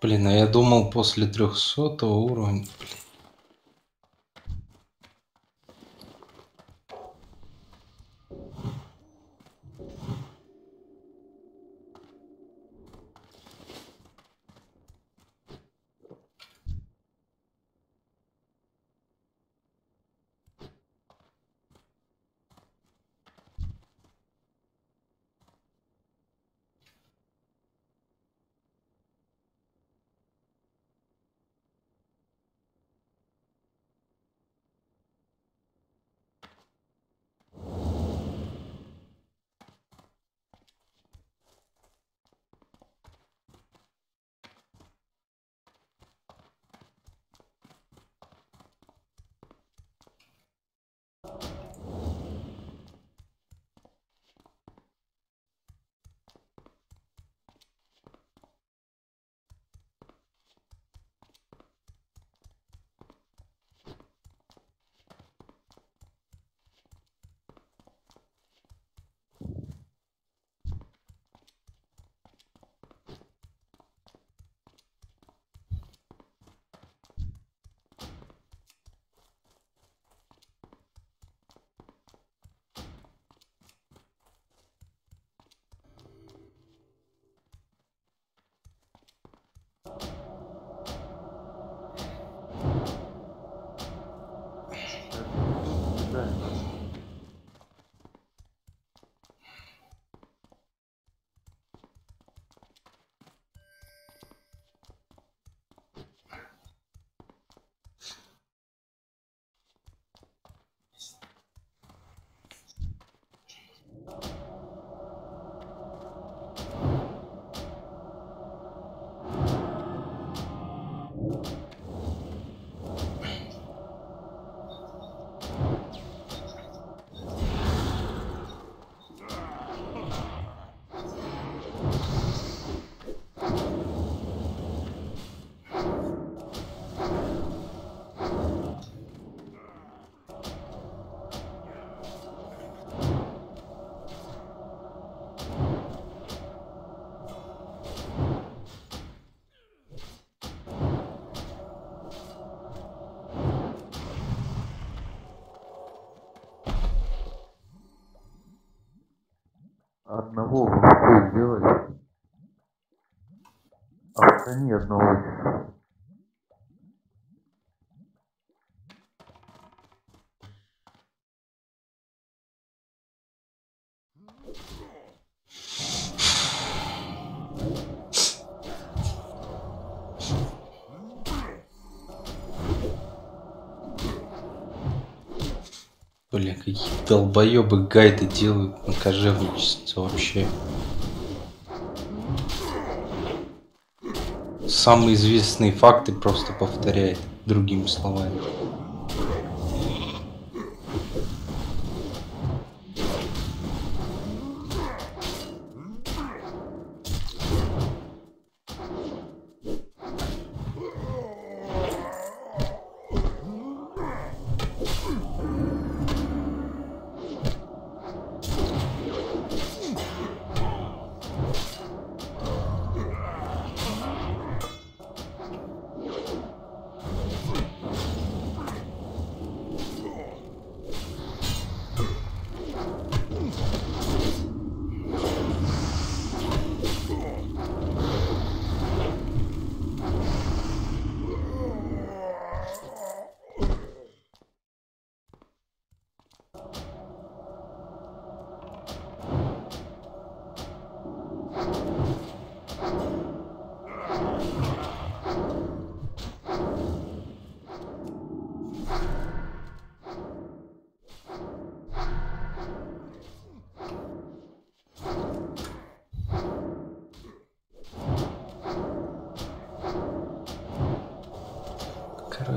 Блин, а я думал после трехсотого уровня. Блин. Одного вы сделали? Отстани одного. Бля, какие долбоебы гайды делают на кожевничество вообще. Самые известные факты просто повторяет другими словами.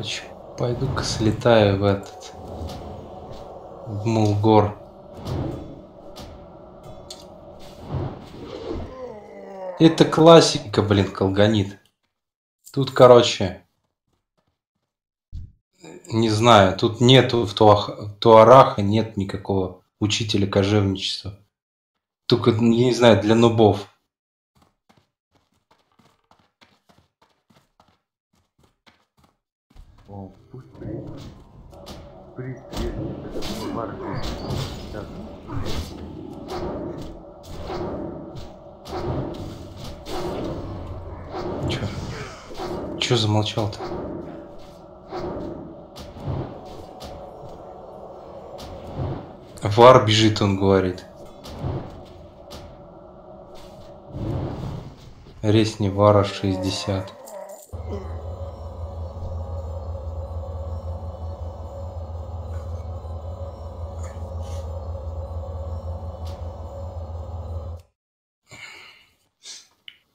Короче, пойду-ка слетаю в этот... В Мулгор. Это классика, блин, колганит. Тут, короче, Не знаю, тут нету в Туах- Туараха нет никакого учителя кожевничества. Только, я не знаю, для нубов. О, пусть приедет. Приз съездит, это мой вар здесь. Сейчас. Чё? Чё замолчал-то? Вар бежит, он говорит. Ресни Вара 60.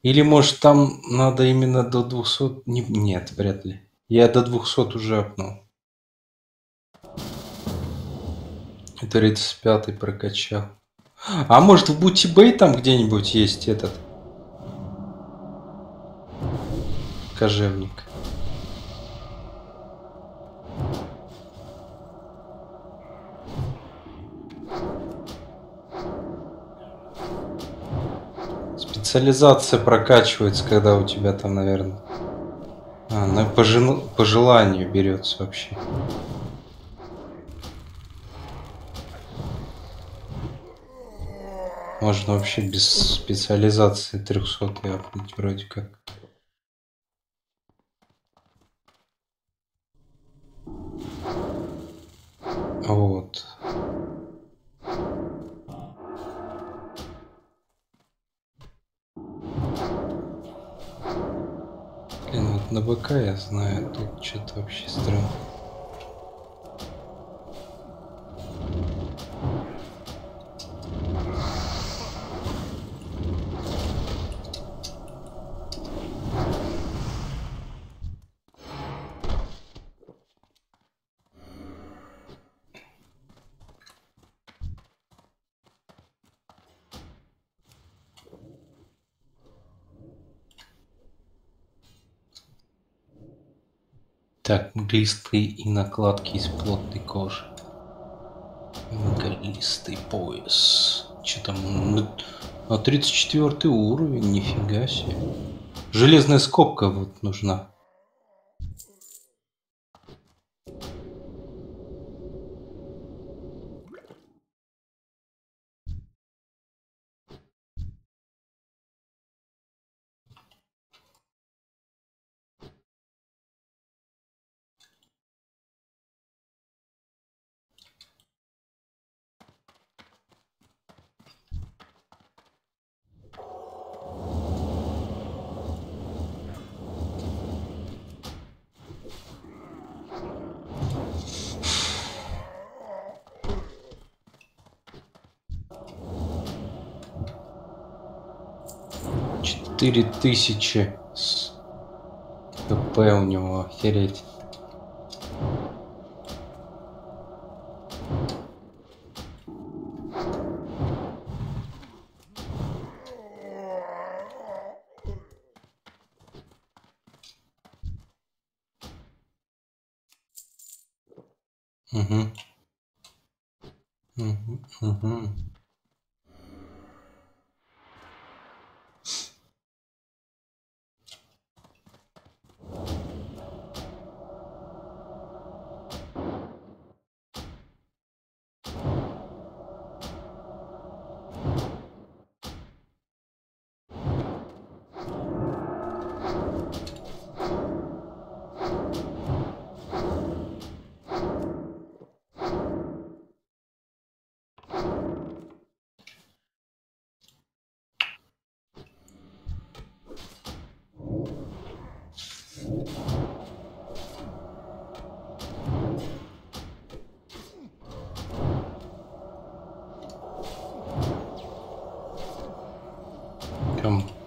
Или может там надо именно до 200? Не- Нет, вряд ли. Я до 200 уже апнул. Это 35 прокачал. А может в Бути Бэй там где-нибудь есть этот? Кожевник. Специализация прокачивается, когда у тебя там, наверное. А, на по, жел- по желанию берется вообще. Можно вообще без специализации 300 апнуть вроде как. Вот. На БК я знаю, тут что-то вообще странно. Так, глисты и накладки из плотной кожи. Многолистый пояс. Что там? Ну, А 34 уровень, нифига себе. Железная скобка вот нужна. Четыре тысячи с ХП у него, охереть. Угу. Угу, угу. come